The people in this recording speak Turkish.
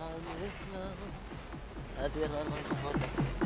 Hadi hadi hadi.